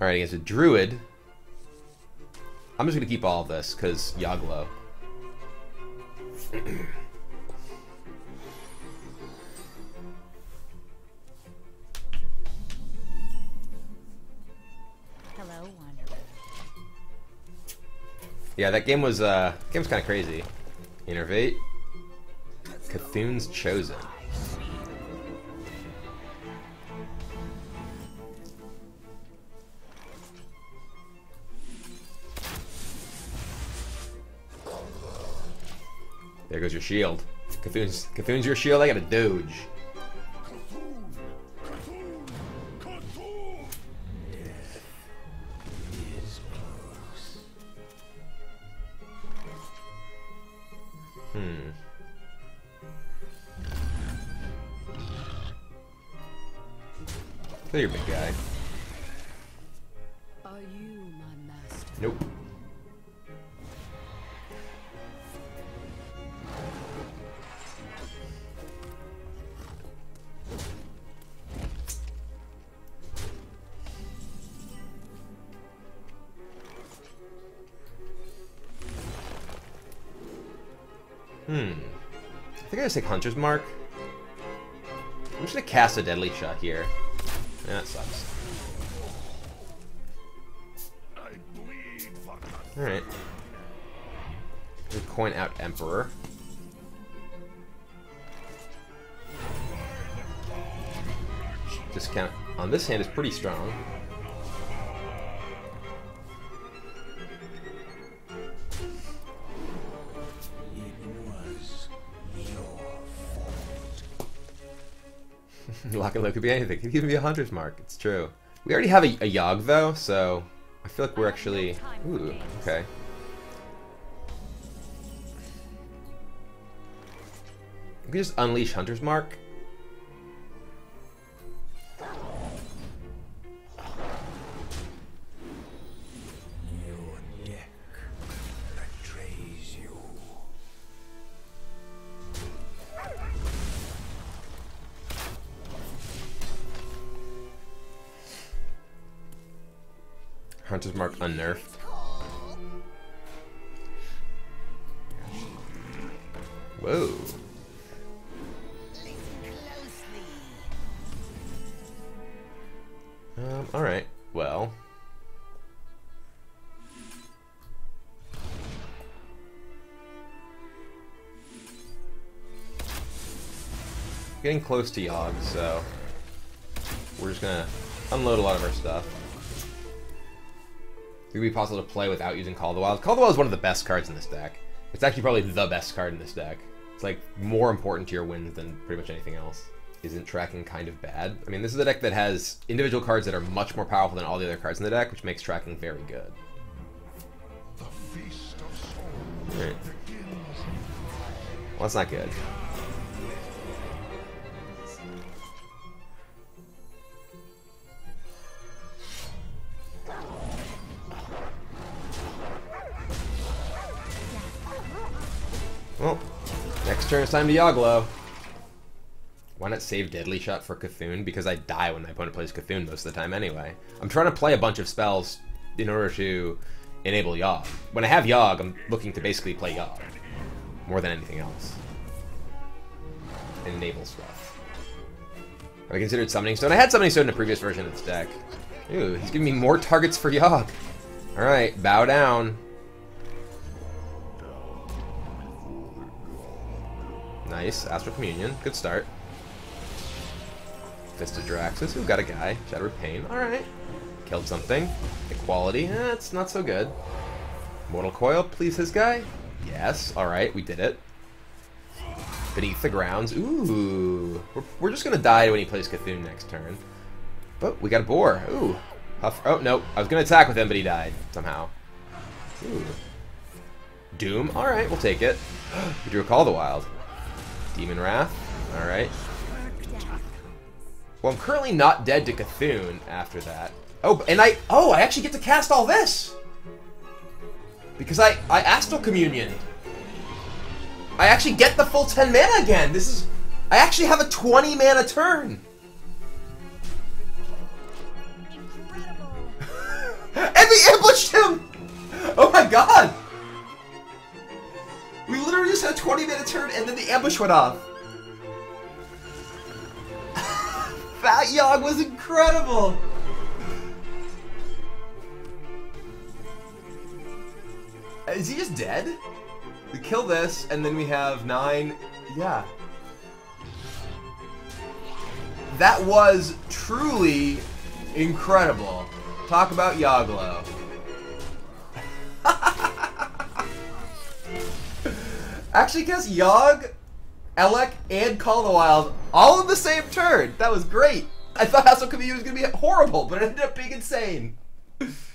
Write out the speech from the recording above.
Alright, against a druid. I'm just gonna keep all of this, because Yoglo. Hello, Wanderer. Yeah, that game was uh game was kinda crazy. Innervate. Cthulhu's Chosen. There goes your shield. Cthulhu's, Cthulhu's your shield, I got a doge. Hmm. Kill your big guy. Are you my master? Nope. Hmm. I think I just take Hunter's Mark. I'm just gonna cast a Deadly Shot here. Yeah, that sucks. Alright. Coin out Emperor. Discount on this hand is pretty strong. Lock and load could be anything. It could even be a hunter's mark. It's true. We already have a, a Yogg though, so I feel like we're actually. Ooh, okay. We can just unleash Hunter's Mark. Hunter's Mark unnerfed. Whoa. Um, alright. Well. Getting close to Yogg, so we're just gonna unload a lot of our stuff. It would be possible to play without using Call of the Wild. Call of the Wild is one of the best cards in this deck. It's actually probably the best card in this deck. It's like more important to your wins than pretty much anything else. Isn't tracking kind of bad? I mean, this is a deck that has individual cards that are much more powerful than all the other cards in the deck, which makes tracking very good. The feast of souls Right. Well, that's not good. Well, next turn it's time to Yoglo. Why not save Deadly Shot for Cthulhu? Because I die when my opponent plays Cthulhu most of the time anyway. I'm trying to play a bunch of spells in order to enable Yogg. When I have Yogg, I'm looking to basically play Yogg. More than anything else. And enable stuff. Have I considered Summoning Stone? I had Summoning Stone in a previous version of this deck. Ooh, he's giving me more targets for Yogg. Alright, bow down. Nice, Astral Communion. Good start. Fist of Jaraxxus. We've got a guy. Shadow Pain. Alright. Killed something. Equality. Eh, it's not so good. Mortal Coil. Please his guy. Yes. Alright, we did it. Beneath the Grounds. Ooh. We're, we're just gonna die when he plays Cthulhu next turn. But we got a boar. Ooh. Huff. Oh, no. I was gonna attack with him, but he died somehow. Ooh. Doom. Alright, we'll take it. we drew a Call of the Wild. Demon Wrath. Alright. Well, I'm currently not dead to Cthulhu after that. Oh, and I... Oh, I actually get to cast all this! Because I, I Astral Communion. I actually get the full 10 mana again! This is... I actually have a 20 mana turn! Incredible. And we ambushed him! Oh my god! Just had a 20 minute turn and then the ambush went off. Fat Yogg was incredible! Is he just dead? We kill this, and then we have nine. Yeah. That was truly incredible. Talk about Yaglo. Actually, guess Yogg, Elec, and Call Wild all in the same turn. That was great. I thought Communion was going to be horrible, but it ended up being insane.